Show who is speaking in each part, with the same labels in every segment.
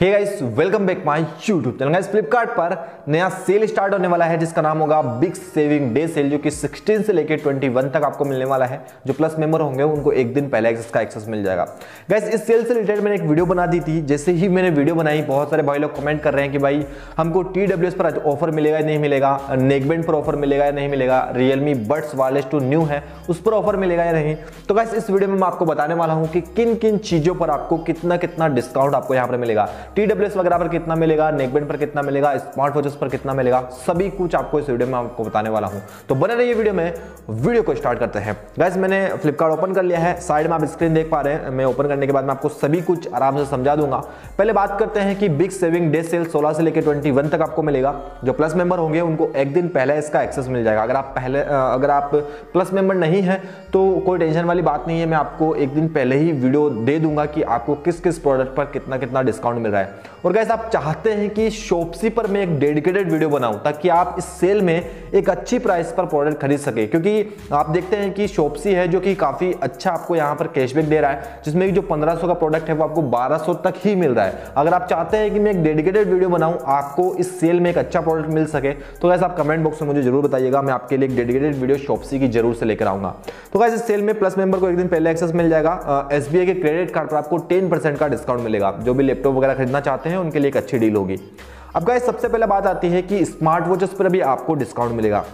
Speaker 1: Hey guys welcome back my YouTube channel guys Flipkart पर नया cell start होने वाला है, जिसका नाम होगा बिग सेविंग डे सेल जो कि 16 से लेकर 21 तक आपको मिलने वाला है। जो प्लस मेंबर होंगे, उनको एक दिन पहले एक्सेस का एक्सेस मिल जाएगा। गाइस इस सेल से रिलेटेड मैंने एक वीडियो बना दी थी। जैसे ही मैंने वीडियो बनाई, बहुत सारे भाई लोग कमेंट कर रहे हैं कि भाई, हमको टी पर ऑफ़र मिलेगा या नहीं मिलेगा? नेकबेंड पर ऑफ़र मिलेगा या नहीं मिलेगा? Realme buds wireless two new है, उस पर ऑफ़र मिलेगा या नहीं? तो गाइस इस वीडियो में मैं आपको बताने वाला हूँ कि किन किन चीज़ों पर आपको कितना कितना डिस्काउंट आपको यहाँ पर मिलेगा। TWS वगैरह पर कितना मिलेगा? नेकबैंड पर कितना मिलेगा? स्मार्ट वॉचेस पर कितना मिलेगा? सभी कुछ आपको इस वीडियो में आपको बताने वाला हूँ। तो बने रहिए वीडियो में। वीडियो को स्टार्ट करते हैं। गैस मैंने फ्लिपकार्ट ओपन कर लिया है। साइड में आप स्क्रीन देख पा रहे हैं। मैं ओपन करने के बाद मैं आपको सभी कुछ आराम से समझा दूँगा। पहले बात करते हैं कि बिग सेविंग डे सेल सोलह से लेकर ट्वेंटी तक आपको मिलेगा। जो प्लस मेंबर होंगे, उनको एक दिन पहले इसका एक्सेस मिल जाएगा। अगर आप पहले अगर आप प्लस मेंबर नहीं है तो कोई टेंशन वाली बात नहीं है। मैं आपको एक दिन पहले ही वीडियो दे दूँगा कि आपको किस किस प्रोडक्ट पर कितना कितना डिस्काउंट मिल रहा है। और गैस आप चाहते हैं कि शॉपसी पर मैं एक डेडिकेटेड वीडियो बनाऊँ ताकि आप इस सेल में एक अच्छी प्राइस पर प्रोडक्ट खरीद सके। क्योंकि आप देखते हैं कि शॉपसी है जो कि काफ़ी अच्छा आपको यहाँ पर कैशबैक दे रहा है, जिसमें जो 1500 का प्रोडक्ट है वो आपको 1200 तक ही मिल रहा है। अगर आप चाहते हैं कि मैं एक डेडिकेटेड वीडियो बनाऊँ, आपको इस सेल में एक अच्छा प्रोडक्ट मिल सके तो वैसे आप कमेंट बॉक्स में मुझे ज़रूर बताइएगा। मैं आपके लिए एक डेडिकेटेड वीडियो शॉपसी की ज़रूर से लेकर आऊँगा। तो वैसे इस सेल में प्लस मेंबर को एक दिन पहले एक्सेस मिल जाएगा। एसबीआई के क्रेडिट कार्ड पर आपको टेन का डिस्काउंट मिलेगा, जो भी लैपटॉप वगैरह खरीदना चाहते हैं, उनके लिए एक अच्छी डील होगी। अब गाइस सबसे पहले बात आती है कि स्मार्ट वॉचेस पर भी आपको डिस्काउंट मिलेगा।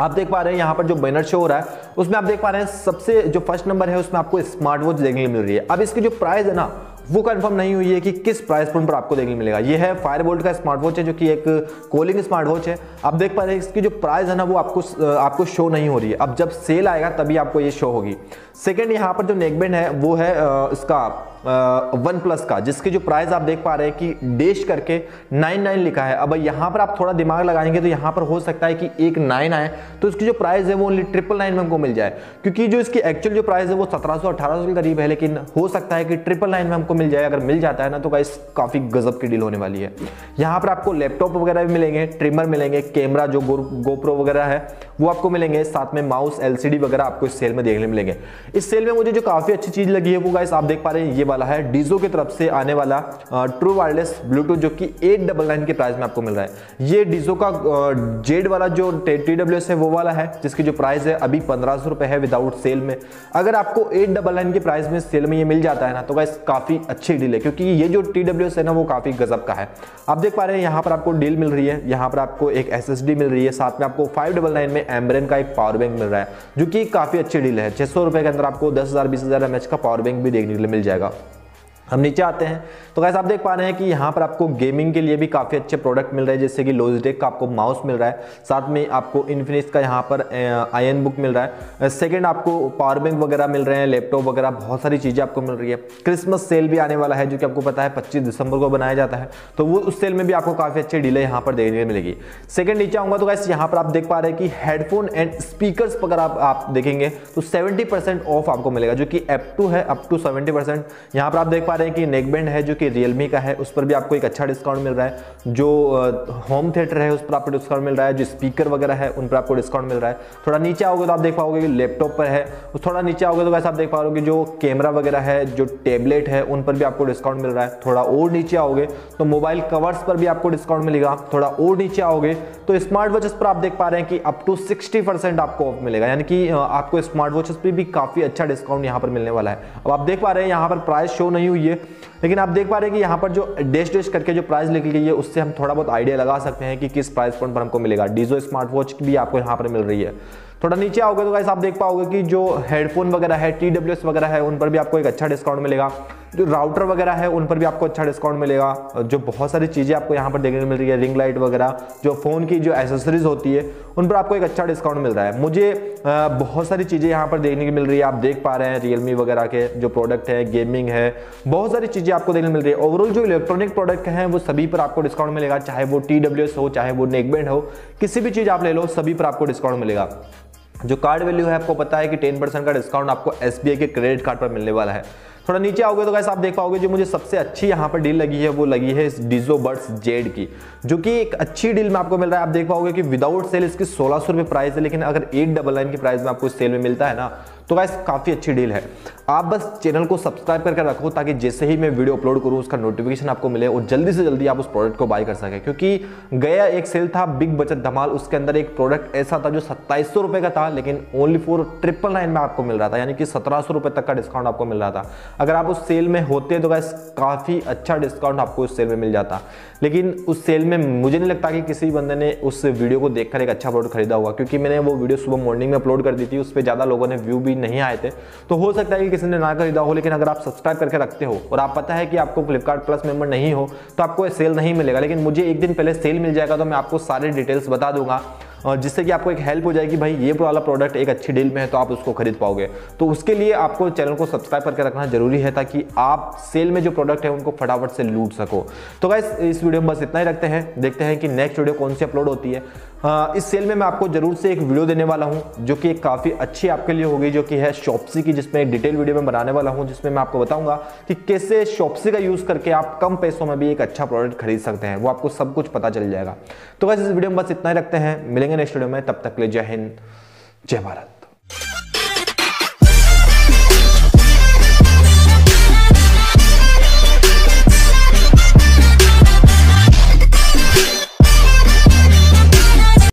Speaker 1: आप देख पा रहे हैं यहाँ पर जो बैनर शो हो रहा है, उसमें आप देख पा रहे हैं सबसे जो फ़र्स्ट नंबर है, उसमें आपको स्मार्ट वॉच देखने मिल रही है। अब इसकी जो प्राइस है ना, वो कंफर्म नहीं हुई है कि किस प्राइस पॉइंट पर आपको देखने मिलेगा। ये है फायर बोल्ट का स्मार्ट वॉच है, जो कि एक कॉलिंग स्मार्ट वॉच है। आप देख पा रहे हैं इसकी जो प्राइस है ना, वो आपको आपको शो नहीं हो रही है। अब जब सेल आएगा, तभी आपको ये शो होगी। सेकेंड यहाँ पर जो नेकबैंड है, वो है इसका वन प्लस का, जिसकी जो प्राइस आप देख पा रहे हैं कि डेश करके नाइन नाइन लिखा है। अब यहाँ पर आप थोड़ा दिमाग लगाएँगे तो यहाँ पर हो सकता है कि एक नाइन आए तो इसकी जो प्राइस है वो ओनली ट्रिपल नाइन में हमको मिल जाए। क्योंकि जो इसकी एक्चुअल जो प्राइस है वो सत्रह सौ, अठारह सौ के करीब है, लेकिन हो सकता है कि ट्रिपल नाइन में हमको मिल जाए, अगर मिल जाता है ना तो गाइस काफ़ी गजब की डील होने वाली है। यहाँ पर आपको लैपटॉप वगैरह भी मिलेंगे ट्रिमर मिलेंगे कैमरा जो गोप्रो वगैरह है, वो आपको मिलेंगे। साथ में माउस एलसीडी वगैरह आपको इस सेल में देखने मिलेंगे। इस सेल में मुझे जो काफ़ी अच्छी चीज़ लगी है वो गाइस आप देख पा रहे हैं, ये वाला है डीजो की तरफ़ से आने वाला ट्रू वायरलेस ब्लूटूथ जो कि एट डबल नाइन के प्राइस में आपको मिल रहा है। ये डीजो का जेड वाला जो टी डब्ल्यू है, वो वाला है, जिसकी जो प्राइस है, अभी पंद्रह सौ रुपए है विदाउट सेल में। अगर आपको एट डबल नाइन के प्राइस में सेल में ये मिल जाता है ना तो गाइस काफ़ी अच्छी डील है, क्योंकि ये जो टी डब्ल्यू है ना, वो काफ़ी गजब का है। आप देख पा रहे हैं, यहाँ पर आपको डील मिल रही है, यहाँ पर आपको एक एस एस डी मिल रही है, साथ में आपको फाइव डबल नाइन में एम्ब्रेन का एक पावर बैंक मिल रहा है, जो कि काफ़ी अच्छी डील है। छह सौ रुपए के अंदर आपको दस हज़ार, बीस हज़ार एमएच का पावर बैंक भी देखने के लिए मिल जाएगा। हम नीचे आते हैं। तो कैसे आप देख पा रहे हैं कि यहाँ पर आपको गेमिंग के लिए भी काफ़ी अच्छे प्रोडक्ट मिल रहे हैं जैसे कि लोजटेक का आपको माउस मिल रहा है साथ में आपको इन्फिनिक्स का यहाँ पर आयन बुक मिल रहा है। सेकंड आपको पावर बैंक वगैरह मिल रहे हैं लैपटॉप वगैरह बहुत सारी चीज़ें आपको मिल रही है। क्रिसमस सेल भी आने वाला है जो कि आपको पता है पच्चीस दिसंबर को बनाया जाता है। तो वो उस सेल में भी आपको काफ़ी अच्छी डीले यहाँ पर देखने मिलेगी। सेकेंड नीचे आऊँगा तो कैसे यहाँ पर आप देख पा रहे हैं कि हेडफोन एंड स्पीकर अगर आप, देखेंगे तो सेवेंटी ऑफ़ आपको मिलेगा जो कि एप टू है अप टू सेवेंटी यहाँ पर आप देख पा रहे हैं कि नेकबैंड है जो कि रियलमी का है, उस पर भी आपको एक अच्छा डिस्काउंट मिल रहा है। जो होम थिएटर है, उस पर आपको डिस्काउंट मिल रहा है। जो स्पीकर वगैरह है, उन पर आपको डिस्काउंट मिल रहा है। थोड़ा नीचे आओगे तो आप देख पाओगे कि लैपटॉप पर है। थोड़ा नीचे आओगे तो वैसे आप देख पाओगे जो कैमरा वगैरह है, जो टेबलेट है, उन पर भी आपको डिस्काउंट मिल रहा है। थोड़ा और नीचे आओगे तो मोबाइल कवर्स पर भी आपको डिस्काउंट मिलेगा। थोड़ा और नीचे आओगे तो स्मार्ट वॉचेस पर आप देख पा रहे हैं कि अप टू सिक्सटी आपको ऑफ़ मिलेगा। यानी कि आपको स्मार्ट वॉचेस पर भी काफ़ी अच्छा डिस्काउंट यहाँ पर मिलने वाला है। अब आप देख पा रहे हैं, यहाँ पर प्राइस शो नहीं हुई है। लेकिन आप देख पा रहे हैं कि यहाँ पर जो डेश डेश करके जो प्राइस लिखी गई है, उससे हम थोड़ा बहुत आइडिया लगा सकते हैं कि किस प्राइस पॉइंट पर हमको मिलेगा। डीजो स्मार्ट वॉच भी आपको यहाँ पर मिल रही है। थोड़ा नीचे आओगे तो गाइस आप देख पाओगे कि जो हेडफोन वगैरह है टीडब्ल्यूएस वगैरह है, उन पर भी आपको एक अच्छा डिस्काउंट मिलेगा। जो राउटर वगैरह है, उन पर भी आपको अच्छा डिस्काउंट मिलेगा। जो बहुत सारी चीज़ें आपको यहाँ पर देखने को मिल रही है रिंग लाइट वगैरह, जो फ़ोन की जो एसेसरीज होती है, उन पर आपको एक अच्छा डिस्काउंट मिल रहा है। मुझे बहुत सारी चीज़ें यहाँ पर देखने की मिल रही है, आप देख पा रहे हैं रियलमी वगैरह के जो प्रोडक्ट है गेमिंग है, बहुत सारी चीज़ें आपको देखने मिल रही है। ओवरऑल जो इलेक्ट्रॉनिक प्रोडक्ट हैं, वो सभी पर आपको डिस्काउंट मिलेगा, चाहे वो टीडब्ल्यूएस हो, चाहे वो नेकबैंड हो, किसी भी चीज़ आप ले लो, सभी पर आपको डिस्काउंट मिलेगा। जो कार्ड वैल्यू है, आपको पता है कि टेन परसेंट का डिस्काउंट आपको SBI के क्रेडिट कार्ड पर मिलने वाला है। थोड़ा नीचे आओगे तो कैसे आप देख पाओगे जो मुझे सबसे अच्छी यहाँ पर डील लगी है, वो लगी है इस डिजो बर्ड्स जेड की, जो कि एक अच्छी डील में आपको मिल रहा है। आप देख पाओगे कि विदाउट सेल इसकी सोलह सौ प्राइस है, लेकिन अगर एट डबल नाइन की प्राइस में आपको सेल में मिलता है ना तो गाइस काफ़ी अच्छी डील है। आप बस चैनल को सब्सक्राइब करके रखो ताकि जैसे ही मैं वीडियो अपलोड करूँ, उसका नोटिफिकेशन आपको मिले और जल्दी से जल्दी आप उस प्रोडक्ट को बाय कर सके। क्योंकि गया एक सेल था बिग बचत धमाल, उसके अंदर एक प्रोडक्ट ऐसा था जो सत्ताईस रुपए का था, लेकिन ओनली फोर ट्रिपल नाइन में आपको मिल रहा था, यानी कि सत्रह सौ रुपए तक का डिस्काउंट आपको मिल रहा था। अगर आप उस सेल में होते तो गाइस काफ़ी अच्छा डिस्काउंट आपको उस सेल में मिल जाता। लेकिन उस सेल में मुझे नहीं लगता कि किसी बंदे ने उस वीडियो को देखकर एक अच्छा प्रोडक्ट खरीदा हुआ क्योंकि मैंने वो वीडियो सुबह मॉर्निंग में अपलोड कर दी थी, उस पर ज़्यादा लोगों ने व्यू भी नहीं आए थे। तो हो सकता है कि किसी ने ना खरीदा हो, लेकिन अगर आप सब्सक्राइब करके रखते हो, और आप पता है कि आपको फ्लिपकार्ट प्लस मेंबर नहीं हो तो आपको सेल नहीं मिलेगा। लेकिन मुझे एक दिन पहले सेल मिल जाएगा तो मैं आपको सारे डिटेल्स बता दूँगा, और जिससे कि आपको एक हेल्प हो जाएगी भाई ये वाला प्रोडक्ट एक अच्छी डील में है तो आप उसको खरीद पाओगे। तो उसके लिए आपको चैनल को सब्सक्राइब करके रखना ज़रूरी है, ताकि आप सेल में जो प्रोडक्ट है, उनको फटाफट से लूट सको। तो गाइस इस वीडियो में बस इतना ही रखते हैं। देखते हैं कि नेक्स्ट वीडियो कौन सी अपलोड होती है। इस सेल में मैं आपको ज़रूर से एक वीडियो देने वाला हूँ, जो कि काफ़ी अच्छी आपके लिए होगी, जो कि है शॉपसी की, जिसमें एक डिटेल वीडियो में बनाने वाला हूँ, जिसमें मैं आपको बताऊँगा कि कैसे शॉपसी का यूज़ करके आप कम पैसों में भी एक अच्छा प्रोडक्ट खरीद सकते हैं। वो आपको सब कुछ पता चल जाएगा। तो वैसे इस वीडियो में बस इतना ही रखते हैं। मिलेंगे नेक्स्ट वीडियो में। तब तक ले जय हिंद, जय भारत।